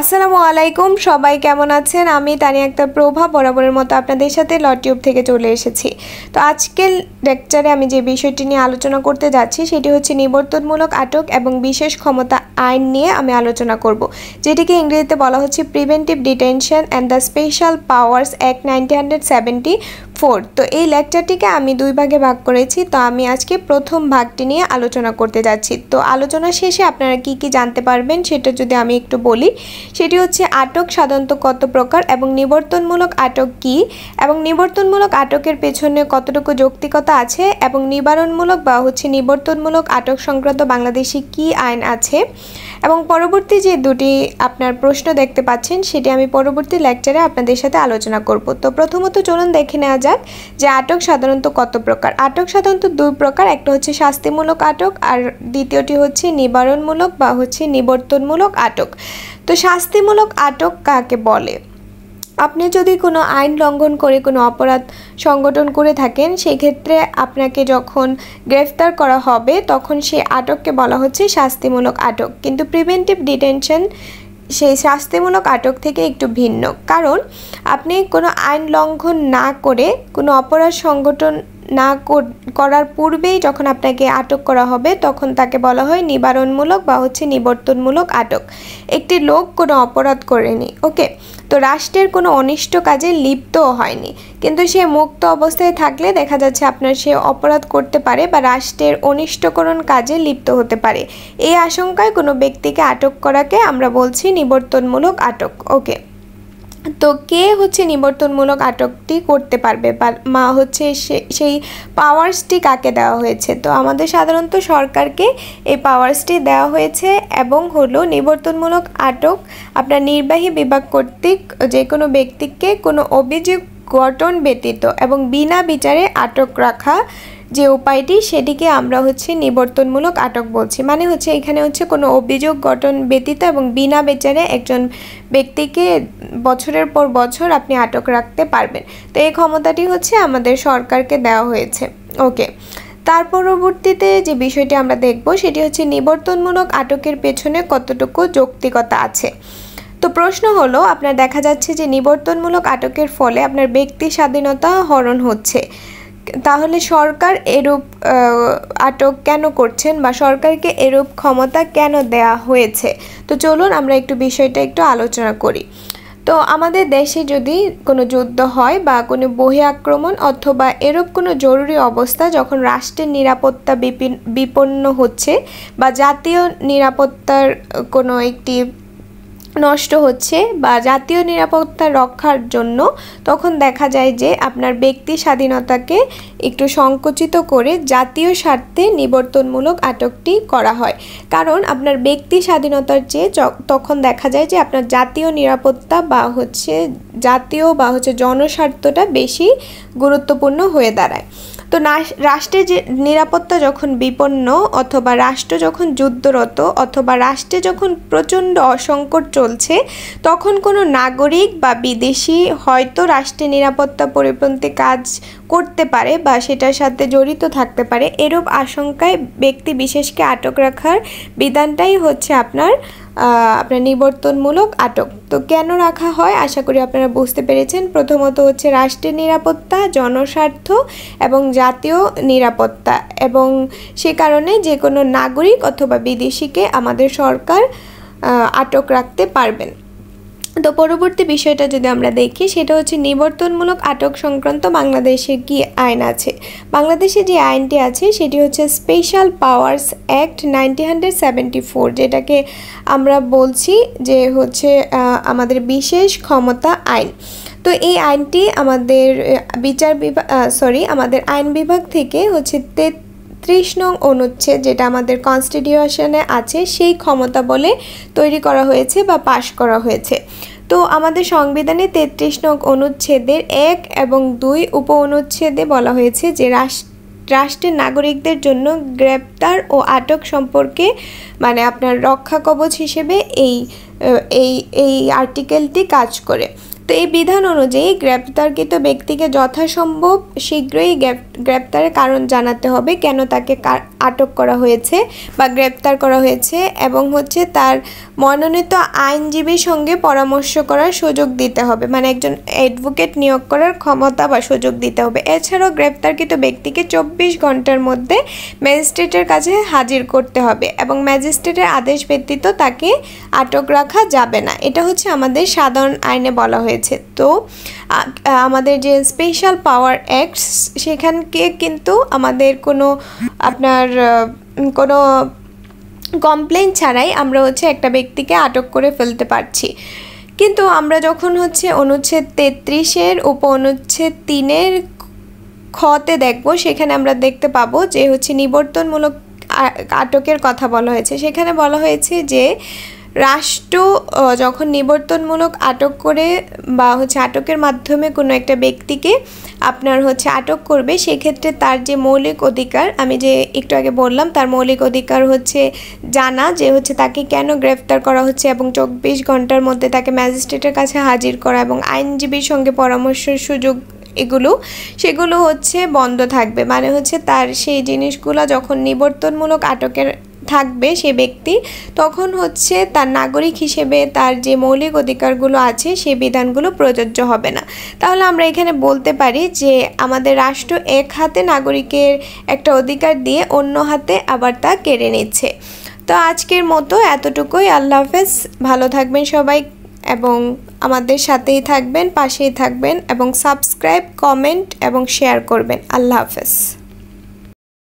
আসসালামু আলাইকুম, সবাই কেমন আছেন? আমি তানিয়া আক্তার প্রভা, বরাবরের মতো আপনাদের সাথে লটিউব থেকে চলে এসেছি। তো আজকের লেকচারে আমি যে বিষয়টি নিয়ে আলোচনা করতে যাচ্ছি, সেটি হচ্ছে নিবর্তনমূলক আটক এবং বিশেষ ক্ষমতা আইন নিয়ে আমি আলোচনা করব, যেটিকে ইংরেজিতে বলা হচ্ছে preventive detention and the special powers act nineteen four. তো এই লেকচারটিকে আমি দুই ভাগে ভাগ করেছি। তো আমি আজকে প্রথম ভাগটি নিয়ে আলোচনা করতে যাচ্ছি। তো আলোচনা শেষে আপনারা কি কি জানতে পারবেন সেটা যদি আমি একটু বলি, সেটি হচ্ছে আটক সাধারণত কত প্রকার এবং নিবর্তনমূলক আটক কি? এবং নিবর্তনমূলক আটকের পেছনে কতটুকু যৌক্তিকতা আছে? এবং নিবারণমূলক বা হচ্ছে নিবর্তনমূলক আটক সংক্রান্ত বাংলাদেশি কি আইন আছে? এবং পরবর্তী যে দুটি আপনার প্রশ্ন দেখতে পাচ্ছেন, সেটি আমি পরবর্তী লেকচারে আপনাদের সাথে আলোচনা করব। তো প্রথমত চলুন দেখে নেওয়া যাক যে আটক সাধারণত কত প্রকার? আটক সাধারণত দুই প্রকার, একটা হচ্ছে শাস্তিমূলক আটক আর দ্বিতীয়টি হচ্ছে নিবারণমূলক বা হচ্ছে নিবর্তনমূলক আটক। তো শাস্তিমূলক আটক কাকে বলে? আপনি যদি কোনো আইন লঙ্ঘন করে কোনো অপরাধ সংগঠন করে থাকেন, সেই ক্ষেত্রে আপনাকে যখন গ্রেফতার করা হবে, তখন সেই আটককে বলা হচ্ছে শাস্তিমূলক আটক। কিন্তু প্রিভেন্টিভ ডিটেনশন সেই শাস্তিমূলক আটক থেকে একটু ভিন্ন। কারণ, আপনি কোনো আইন লঙ্ঘন না করে, কোনো অপরাধ সংগঠন না করার পূর্বেই যখন আপনাকে আটক করা হবে, তখন তাকে বলা হয় নিবারণমূলক বা হচ্ছে নিবর্তনমূলক আটক। একটি লোক কোনো অপরাধ করেনি, ওকে? তো রাষ্ট্রের কোনো অনিষ্ট কাজে লিপ্তও হয়নি। কিন্তু সে মুক্ত অবস্থায় থাকলে দেখা যাচ্ছে আপনার সে অপরাধ করতে পারে বা রাষ্ট্রের অনিষ্টকরণ কাজে লিপ্ত হতে পারে। এই আশঙ্কায় কোনো ব্যক্তিকে আটক করাকে আমরা বলছি নিবর্তনমূলক আটক। ওকে। তো কে হচ্ছে নিবর্তনমূলক আটকটি করতে পারবে? মা হচ্ছে সেই পাওয়ার্সটি কাকে দেওয়া হয়েছে? তো আমাদের সাধারণত সরকারকে এই পাওয়ার্সটি দেওয়া হয়েছে এবং হলো নিবর্তনমূলক আটক আপনার নির্বাহী বিভাগ কর্তৃক যে কোনো ব্যক্তিকে কোনো অভিযোগ গঠন ব্যতীত এবং বিনা বিচারে আটক রাখা যে উপায়টি, সেটিকে আমরা হচ্ছে নিবর্তনমূলক আটক বলছি। মানে হচ্ছে এখানে হচ্ছে কোনো অভিযোগ গঠন ব্যতীত এবং বিনা বিচারে একজন ব্যক্তিকে বছরের পর বছর আপনি আটক রাখতে পারবেন। তো এই ক্ষমতাটি হচ্ছে আমাদের সরকারকে দেওয়া হয়েছে। ওকে। তার পরবর্তীতে যে বিষয়টি আমরা দেখব, সেটি হচ্ছে নিবর্তনমূলক আটকের পেছনে কতটুকু যৌক্তিকতা আছে। তো প্রশ্ন হলো, আপনার দেখা যাচ্ছে যে নিবর্তনমূলক আটকের ফলে আপনার ব্যক্তি স্বাধীনতা হরণ হচ্ছে। তাহলে সরকার এরূপ আটক কেন করছেন বা সরকারকে এরূপ ক্ষমতা কেন দেয়া হয়েছে? তো চলুন আমরা একটু বিষয়টা একটু আলোচনা করি। তো আমাদের দেশে যদি কোনো যুদ্ধ হয় বা কোনো বহি আক্রমণ অথবা এরূপ কোনো জরুরি অবস্থা যখন রাষ্ট্রের নিরাপত্তা বিপন্ন হচ্ছে বা জাতীয় নিরাপত্তার কোনো একটি নষ্ট হচ্ছে বা জাতীয় নিরাপত্তা রক্ষার জন্য তখন দেখা যায় যে আপনার ব্যক্তি স্বাধীনতাকে একটু সংকুচিত করে জাতীয় স্বার্থে নিবর্তনমূলক আটকটি করা হয়। কারণ আপনার ব্যক্তি স্বাধীনতার চেয়ে তখন দেখা যায় যে আপনার জাতীয় নিরাপত্তা বা হচ্ছে জাতীয় বা হচ্ছে জনস্বার্থটা বেশি গুরুত্বপূর্ণ হয়ে দাঁড়ায়। তো রাষ্ট্রের যে নিরাপত্তা যখন বিপন্ন অথবা রাষ্ট্র যখন যুদ্ধরত অথবা রাষ্ট্রে যখন প্রচণ্ড অসংকট চলছে, তখন কোনো নাগরিক বা বিদেশি হয়তো রাষ্ট্রের নিরাপত্তা পরিপন্থী কাজ করতে পারে বা সেটার সাথে জড়িত থাকতে পারে। এরূপ আশঙ্কায় ব্যক্তি বিশেষকে আটক রাখার বিধানটাই হচ্ছে আপনার আপনার নিবর্তনমূলক আটক। তো কেন রাখা হয়? আশা করি আপনারা বুঝতে পেরেছেন। প্রথমত হচ্ছে রাষ্ট্রের নিরাপত্তা, জনস্বার্থ এবং জাতীয় নিরাপত্তা। এবং সে কারণে যে কোনো নাগরিক অথবা বিদেশিকে আমাদের সরকার আটক রাখতে পারবেন। তো পরবর্তী বিষয়টা যদি আমরা দেখি, সেটা হচ্ছে নিবর্তনমূলক আটক সংক্রান্ত বাংলাদেশে কি আইন আছে? বাংলাদেশে যে আইনটি আছে, সেটি হচ্ছে special powers act nineteen hundred seventy four যেটাকে আমরা বলছি যে হচ্ছে আমাদের বিশেষ ক্ষমতা আইন। তো এই আইনটি আমাদের বিচার বিভাগ সরি আমাদের আইন বিভাগ থেকে হচ্ছে ত্রিশ নং অনুচ্ছেদ যেটা আমাদের কনস্টিটিউশনে আছে, সেই ক্ষমতা বলে তৈরি করা হয়েছে বা পাশ করা হয়েছে। তো আমাদের সংবিধানে তেত্রিশ নং অনুচ্ছেদের এক এবং দুই উপ অনুচ্ছেদে বলা হয়েছে যে রাষ্ট্র রাষ্ট্রের নাগরিকদের জন্য গ্রেপ্তার ও আটক সম্পর্কে মানে আপনার রক্ষা কবচ হিসেবে এই এই এই আর্টিকেলটি কাজ করে। তো এই বিধান অনুযায়ী গ্রেপ্তারকৃত ব্যক্তিকে যথাসম্ভব শীঘ্রই গ্রেপ্তারের কারণ জানাতে হবে কেন তাকে আটক করা হয়েছে বা গ্রেপ্তার করা হয়েছে এবং হচ্ছে তার মনোনীত আইনজীবীর সঙ্গে পরামর্শ করার সুযোগ দিতে হবে। মানে একজন অ্যাডভোকেট নিয়োগ করার ক্ষমতা বা সুযোগ দিতে হবে। এছাড়াও গ্রেপ্তারকৃত ব্যক্তিকে চব্বিশ ঘণ্টার মধ্যে ম্যাজিস্ট্রেটের কাছে হাজির করতে হবে এবং ম্যাজিস্ট্রেটের আদেশ ব্যতীত তাকে আটক রাখা যাবে না। এটা হচ্ছে আমাদের সাধারণ আইনে বলা হয়েছে। তো আমাদের যে স্পেশাল পাওয়ার অ্যাক্ট সেখানকে কিন্তু আমাদের কোনো আপনার কোনো কমপ্লেন ছাড়াই আমরা হচ্ছে একটা ব্যক্তিকে আটক করে ফেলতে পারছি। কিন্তু আমরা যখন হচ্ছে অনুচ্ছেদ তেত্রিশের উপ অনুচ্ছেদ তিনের খতে দেখব, সেখানে আমরা দেখতে পাবো যে হচ্ছে নিবর্তনমূলক আটকের কথা বলা হয়েছে। সেখানে বলা হয়েছে যে রাষ্ট্র যখন নিবর্তনমূলক আটক করে বা হচ্ছে আটকের মাধ্যমে কোনো একটা ব্যক্তিকে আপনার হচ্ছে আটক করবে, সেক্ষেত্রে তার যে মৌলিক অধিকার, আমি যে একটু আগে বললাম, তার মৌলিক অধিকার হচ্ছে জানা, যে হচ্ছে তাকে কেন গ্রেফতার করা হচ্ছে এবং চব্বিশ ঘণ্টার মধ্যে তাকে ম্যাজিস্ট্রেটের কাছে হাজির করা এবং আইনজীবীর সঙ্গে পরামর্শের সুযোগ এগুলো, সেগুলো হচ্ছে বন্ধ থাকবে। মানে হচ্ছে তার সেই জিনিসগুলো যখন নিবর্তনমূলক আটকের থাকবে সে ব্যক্তি, তখন হচ্ছে তার নাগরিক হিসেবে তার যে মৌলিক অধিকারগুলো আছে, সে বিধানগুলো প্রযোজ্য হবে না। তাহলে আমরা এখানে বলতে পারি যে আমাদের রাষ্ট্র এক হাতে নাগরিকের একটা অধিকার দিয়ে অন্য হাতে আবার তা কেড়ে নিচ্ছে। তো আজকের মতো এতটুকুই। আল্লাহ হাফেজ। ভালো থাকবেন সবাই এবং আমাদের সাথেই থাকবেন, পাশেই থাকবেন এবং সাবস্ক্রাইব, কমেন্ট এবং শেয়ার করবেন। আল্লাহ হাফেজ।